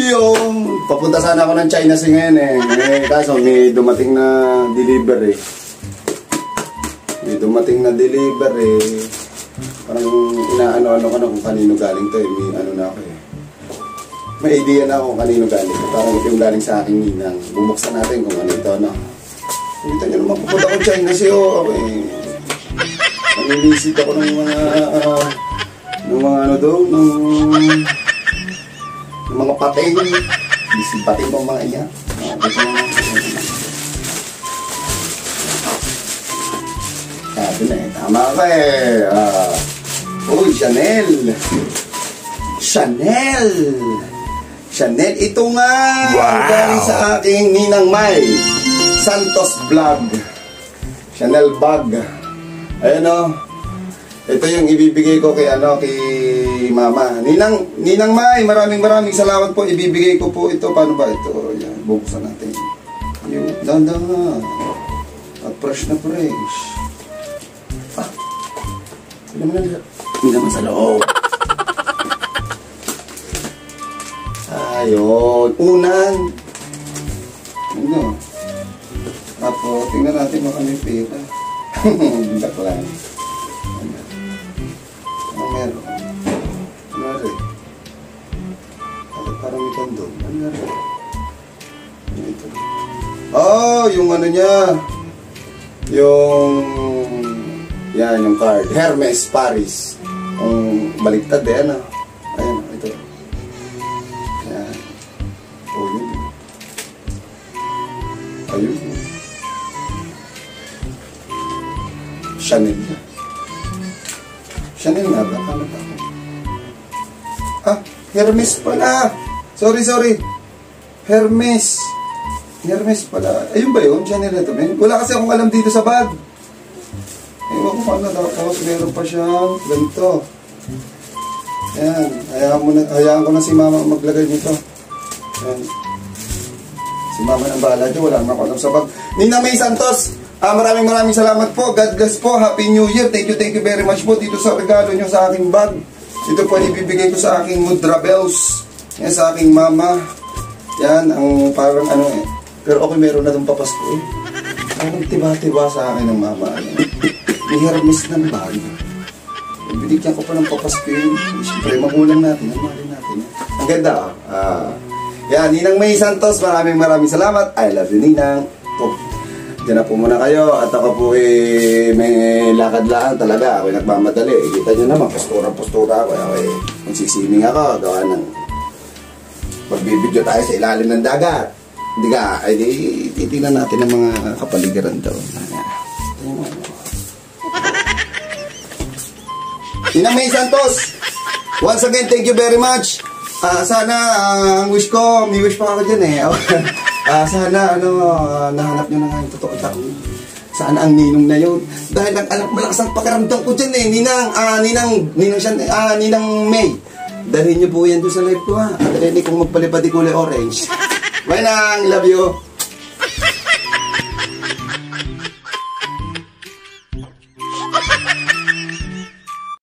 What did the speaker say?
Yung, papunta sana ako ng China si ngayon eh. Eh, kaso may dumating na delivery. May dumating na delivery. Parang inaano-ano ko na kung kanino galing to eh. May ano na ako eh. May idea na ako kung kanino galing. Parang ito yung galing sa aking ninang. Bubuksan natin kung ano ito, no? Kita nyo naman, pupunta ko China si oh, ako eh. Nanilisit ako ng mga, uh, ng mga ano doon, ng, pating. Bising pating ng mga iya. Dito na. Sabi na eh, tama ka eh. Ah, uy, Chanel. Chanel. Chanel, ito nga. Wow. Galing sa aking Ninang May. Santos Vlog. Chanel bag. Ayan o. Ito yung ibibigay ko kay ano kay Mama. Ninang Ninang May, maraming maraming salamat po. Ibibigay ko po ito. Paano ba ito? Yan, buksan natin. Yung danda nga. At fresh na fresh. Ah. Hindi naman na Hindi naman sa loob. Ayun. Unan. Ano? Apo, tingnan natin baka may pera. Bidak meron? Ano rin? Bakit parang may kondom? Ano ito? Oh, yung ano niya. Yung... Yan, yung card. Hermes Paris. Yung baliktad eh, ano? Ayan, ito. Ayan. Oh, yun. Ayun. Chanel na. Chanel nga ba? Ano ba? Ah, Hermes pala. Sorry, sorry. Hermes. Hermes pala. Ayun ba yun? Chanel na to. men? Wala kasi akong alam dito sa bag. Ewan ko paano. Tapos meron pa siyang ganito. Ayan. Hayaan, mo na, hayaan ko na si mama maglagay nito. Ayan. Si mama ng bahala dyan. Wala naman ako alam sa bag. Nina May Santos. Ah, maraming maraming salamat po. God bless po. Happy New Year. Thank you, thank you very much po dito sa regalo nyo sa aking bag. Ito po ibibigay ko sa aking mudra bells. Yan sa aking mama. Yan, ang parang ano eh. Pero okay, meron na itong papasko eh. Parang tiba-tiba sa akin ng mama. May Hermes ng bag. Binigyan ko pa ng papasko yun. Siyempre, magulang natin. Ang mahal natin. Ang ganda ah. Ah. yan, Ninang May Santos, maraming maraming salamat. I love you, Ninang. Po. Diyan na po muna kayo. At ako po eh, may lakad lang talaga. Ako nagmamadali. Eh, kita nyo naman, postura-postura ako. Ako eh, magsisiming ako. Gawa ng magbibideo tayo sa ilalim ng dagat. Hindi ka, ay di, titignan natin ang mga kapaligiran doon. Ninang May Santos, once again, thank you very much. Ah, sana, ah, ang wish ko, may wish pa ako dyan eh. Ah, sana, ano, ah, nahanap nyo na nga yung totoo. Sana ang ninong na yun. Dahil ang alam, malakas ang pakiramdam ko dyan eh. Ninang, ah, ninang, ninang siya, ah, ninang May. Dalhin niyo po yan doon sa live ko ha. At ready kong magpalipad kulay orange. Bye nang, love you.